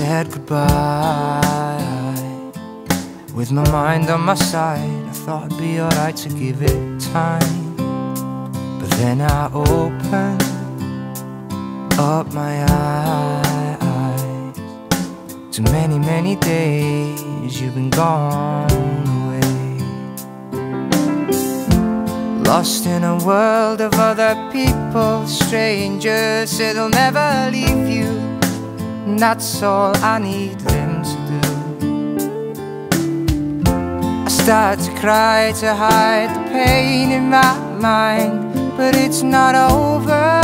said goodbye. With my mind on my side I thought it'd be alright to give it time. But then I opened up my eyes. To many, many days you've been gone Lost in a world of other people Strangers, it'll never leave you. And that's all I need them to do. I start to cry to hide the pain in my mind But it's not over.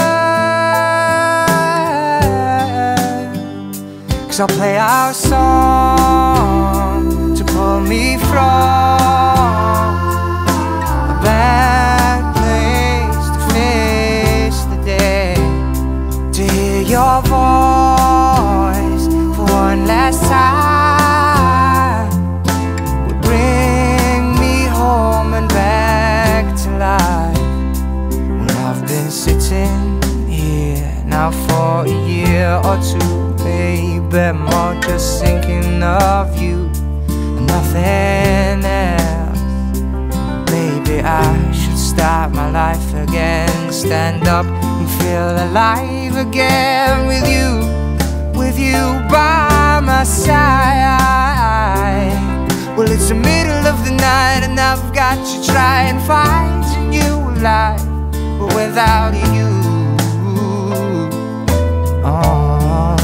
Cause I'll play our song to pull me from to life. I've been sitting here now for a year or two Baby, more just thinking of you. Nothing else. Maybe I should start my life again. Stand up and feel alive again With you, with you by my side. Well, it's the middle of the night and I've got to try and new life without you. Oh.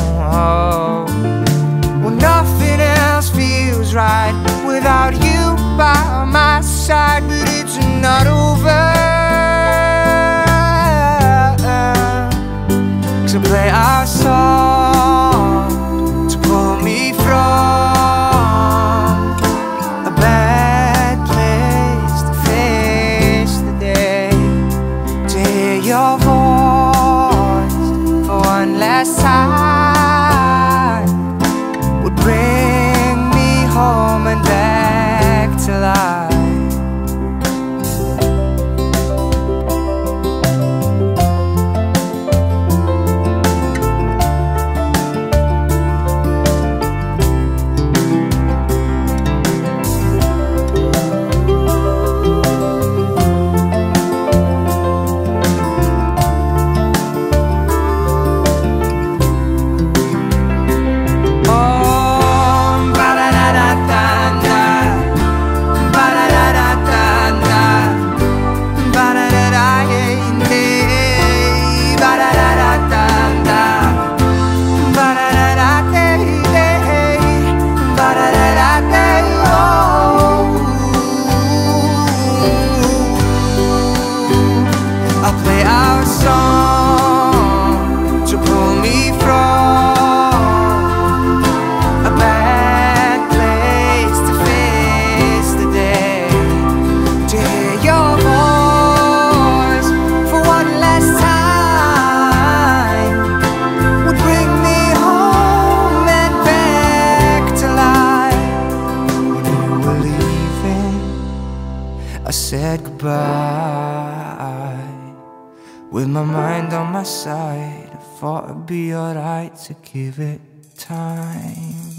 Well, nothing else feels right Without you by my side But it's not over. Cause play our song To pull me from your said goodbye. With my mind on my side I thought it'd be alright to give it time